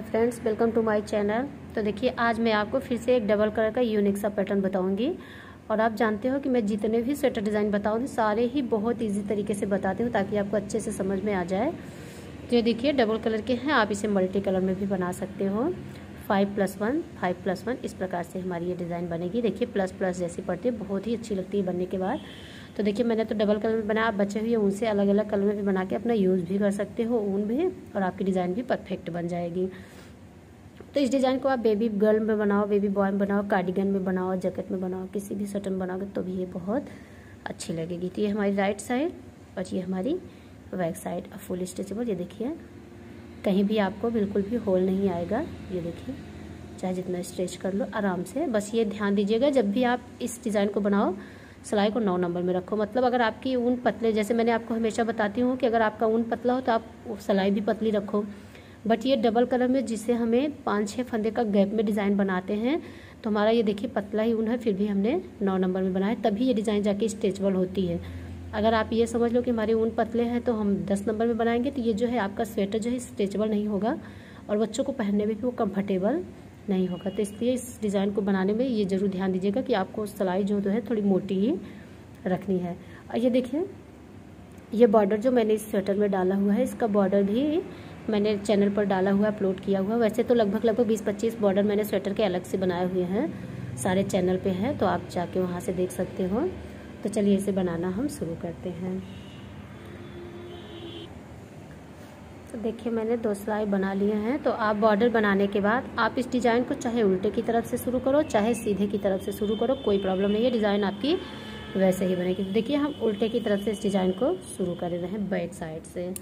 Hi friends welcome to my channel तो देखिए, आज मैं आपको फिर से एक डबल कलर का यूनिक सा पैटर्न बताऊँगी। और आप जानते हो कि मैं जितने भी स्वेटर डिज़ाइन बताऊँ सारे ही बहुत इजी तरीके से बताती हूँ ताकि आपको अच्छे से समझ में आ जाए। तो ये देखिए डबल कलर के हैं, आप इसे मल्टी कलर में भी बना सकते हो। Five plus one five plus one इस प्रकार से हमारी ये डिज़ाइन बनेगी। देखिए प्लस प्लस जैसी पड़ती है, बहुत ही अच्छी लगती है बनने के बाद। तो देखिए, मैंने तो डबल कलर में बनाया आप बचे हुए ऊन से अलग अलग कलर में भी बना के अपना यूज़ भी कर सकते हो, ऊन भी, और आपकी डिज़ाइन भी परफेक्ट बन जाएगी। तो इस डिज़ाइन को आप बेबी गर्ल में बनाओ बेबी बॉय में बनाओ कार्डिगन में बनाओ जैकेट में बनाओ, किसी भी सटन बनाओगे तो भी ये बहुत अच्छी लगेगी। तो ये हमारी राइट साइड और ये हमारी बैक साइड और फुल स्ट्रेचेबल ये देखिए, कहीं भी आपको बिल्कुल भी होल नहीं आएगा। ये देखिए, चाहे जितना स्ट्रेच कर लो, आराम से। बस ये ध्यान दीजिएगा, जब भी आप इस डिज़ाइन को बनाओ सिलाई को नौ नंबर में रखो। मतलब अगर आपकी ऊन पतले, जैसे मैंने आपको हमेशा बताती हूँ कि अगर आपका ऊन पतला हो तो आप सिलाई भी पतली रखो। बट ये डबल कलर में जिससे हमें पाँच छः फंदे का गैप में डिज़ाइन बनाते हैं तो हमारा ये देखिए पतला ही ऊन है, फिर भी हमने नौ नंबर में बनाया तभी ये डिज़ाइन जाके स्ट्रेचबल होती है। अगर आप ये समझ लो कि हमारे ऊन पतले हैं तो हम दस नंबर में बनाएँगे तो ये जो है आपका स्वेटर जो है स्ट्रेचबल नहीं होगा और बच्चों को पहनने में भी वो कम्फर्टेबल नहीं होगा। तो इसलिए इस डिज़ाइन को बनाने में ये ज़रूर ध्यान दीजिएगा कि आपको सिलाई जो तो है थोड़ी मोटी ही रखनी है। और ये देखिए, ये बॉर्डर जो मैंने इस स्वेटर में डाला हुआ है, इसका बॉर्डर भी मैंने चैनल पर डाला हुआ, अपलोड किया हुआ। वैसे तो लगभग लगभग बीस पच्चीस बॉर्डर मैंने स्वेटर के अलग से बनाए हुए हैं, सारे चैनल पे हैं तो आप जाके वहाँ से देख सकते हो। तो चलिए इसे बनाना हम शुरू करते हैं। तो देखिए, मैंने दो सिलाई बना लिए हैं। तो आप बॉर्डर बनाने के बाद आप इस डिज़ाइन को चाहे उल्टे की तरफ़ से शुरू करो, चाहे सीधे की तरफ़ से शुरू करो, कोई प्रॉब्लम नहीं है। डिज़ाइन आपकी वैसे ही बनेगी। तो देखिए, हम उल्टे की तरफ़ से इस डिज़ाइन को शुरू कर रहे हैं बैक साइड से।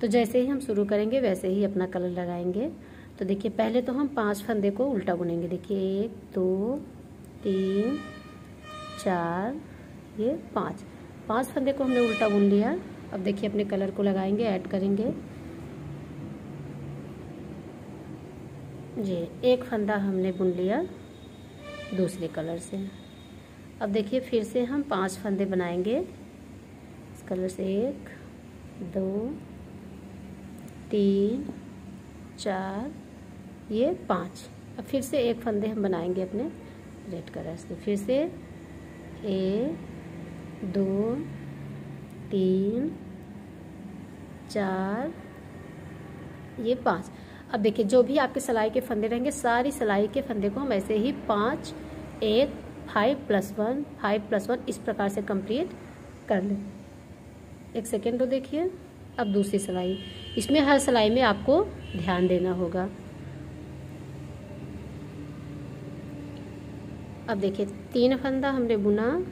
तो जैसे ही हम शुरू करेंगे, वैसे ही अपना कलर लगाएँगे। तो देखिए, पहले तो हम पाँच फंदे को उल्टा बुनेंगे। देखिए, एक, दो, तीन, चार, ये पाँच। पाँच फंदे को हमने उल्टा बुन लिया। अब देखिए, अपने कलर को लगाएँगे, ऐड करेंगे। जी, एक फंदा हमने बुन लिया दूसरे कलर से। अब देखिए, फिर से हम पाँच फंदे बनाएँगे। इस कलर से एक, दो, तीन, चार, ये पाँच। अब फिर से एक फंदे हम बनाएँगे अपने रेड कलर से। फिर से एक, दो, तीन, चार, ये पाँच। अब देखिए, जो भी आपके सिलाई के फंदे रहेंगे, सारी सिलाई के फंदे को हम ऐसे ही पाँच, एक five plus one five plus one इस प्रकार से कंप्लीट कर लें। एक सेकेंड तो देखिए, अब दूसरी सिलाई। इसमें हर सिलाई में आपको ध्यान देना होगा। अब देखिए, तीन फंदा हमने बुना,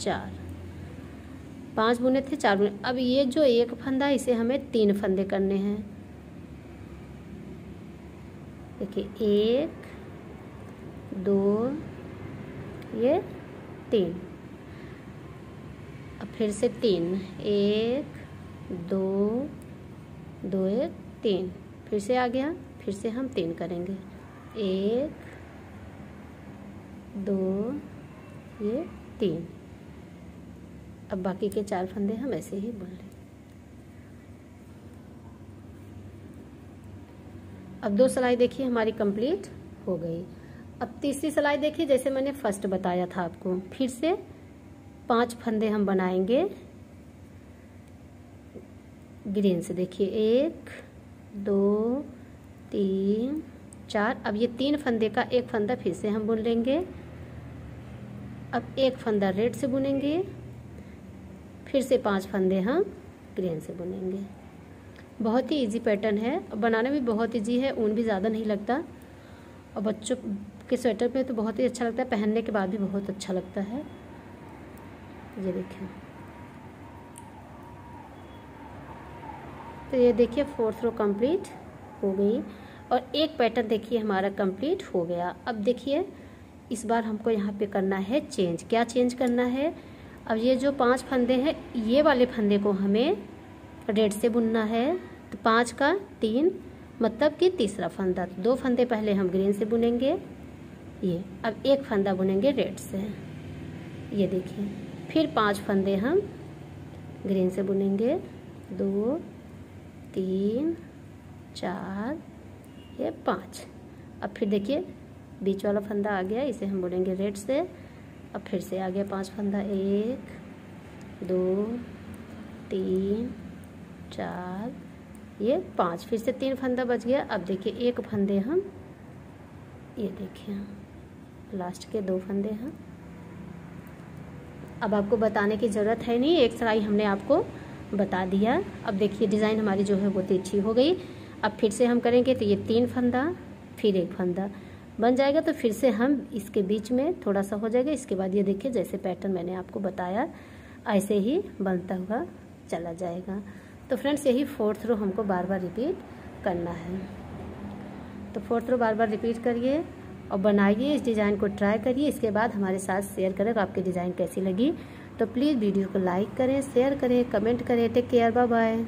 चार। पाँच बुने थे, चार बुने। अब ये जो एक फंदा इसे हमें तीन फंदे करने हैं। देखिए, एक, दो, ये तीन। अब फिर से तीन। एक, दो दो, एक, तीन। फिर से आ गया, फिर से हम तीन करेंगे। एक, दो, ये तीन। अब बाकी के चार फंदे हम ऐसे ही बुन लें अब दो सिलाई देखिए, हमारी कंप्लीट हो गई। अब तीसरी सिलाई देखिए, जैसे मैंने फ़र्स्ट बताया था आपको। फिर से पाँच फंदे हम बनाएँगे। ग्रीन से देखिए, एक, दो, तीन, चार। अब ये तीन फंदे का एक फंदा फिर से हम बुन लेंगे। अब एक फंदा रेड से बुनेंगे। फिर से पाँच फंदे हम ग्रीन से बुनेंगे। बहुत ही इजी पैटर्न है। बनाने में बहुत इजी है, ऊन भी ज़्यादा नहीं लगता। और बच्चों के स्वेटर पे तो बहुत ही अच्छा लगता है, पहनने के बाद भी बहुत अच्छा लगता है। ये देखें। तो ये देखिए फोर्थ रो कंप्लीट हो गई। और एक पैटर्न देखिए, हमारा कंप्लीट हो गया। अब देखिए, इस बार हमको यहाँ पे करना है चेंज क्या चेंज करना है? अब ये जो पाँच फंदे हैं, ये वाले फंदे को हमें रेड से बुनना है। तो पाँच का तीन मतलब कि तीसरा फंदा। दो फंदे पहले हम ग्रीन से बुनेंगे। ये, अब एक फंदा बुनेंगे रेड से। ये देखिए, फिर पाँच फंदे हम ग्रीन से बुनेंगे। दो, तीन, चार, ये पाँच। अब फिर देखिए, बीच वाला फंदा आ गया, इसे हम बोलेंगे रेड से। अब फिर से आ गया पाँच फंदा। एक, दो, तीन चार, ये पाँच, फिर से तीन फंदा बच गया। अब देखिए, एक फंदे हम, ये देखिए लास्ट के दो फंदे हैं। अब आपको बताने की ज़रूरत है नहीं, एक सराई हमने आपको बता दिया। अब देखिए डिज़ाइन हमारी जो है वो तिरछी हो गई। अब फिर से हम करेंगे तो ये तीन फंदा, फिर एक फंदा। बन जाएगा तो फिर से हम इसके बीच में थोड़ा सा हो जाएगा। इसके बाद ये देखिए, जैसे पैटर्न मैंने आपको बताया, ऐसे ही बनता हुआ चला जाएगा। तो फ्रेंड्स, यही फोर्थ रो हमको बार बार रिपीट करना है। तो फोर्थ रो बार बार रिपीट करिए और बनाइए, इस डिज़ाइन को ट्राई करिए, इसके बाद हमारे साथ शेयर करें आपकी डिज़ाइन कैसी लगी। तो प्लीज़ वीडियो को लाइक करें, शेयर करें, कमेंट करें। Take care bye bye